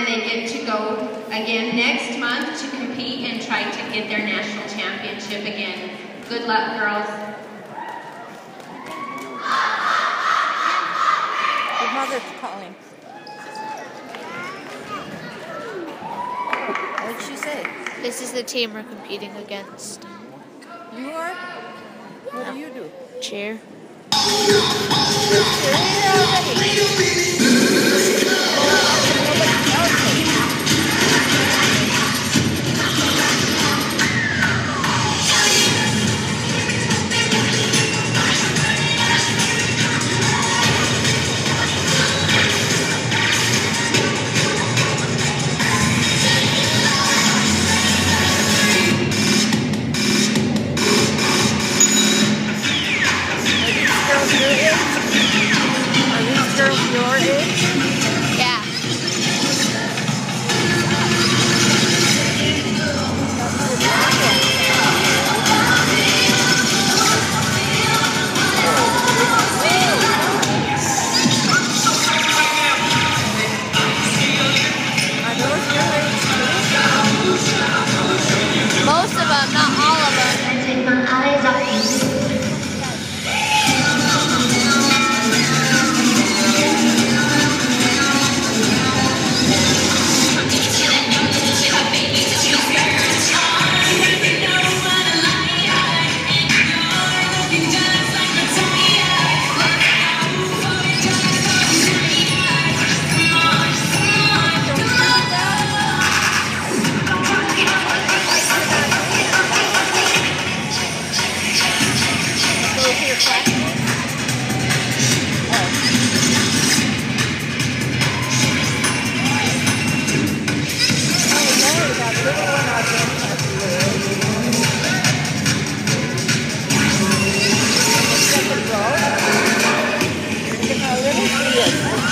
and they get to go again next month to compete and try to get their national championship again. Good luck, girls. Your mother's calling. What did she say? This is the team we're competing against. You are? What do you do? Cheer.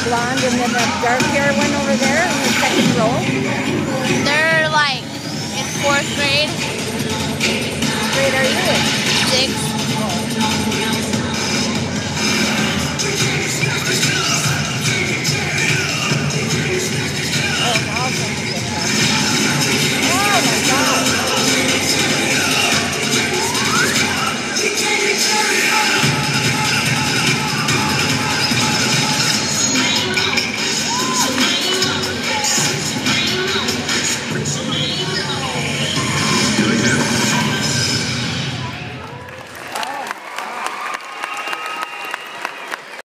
Blonde and then the dark hair one over there in the second row? They're like in fourth grade. What grade are you in? Six. Oh.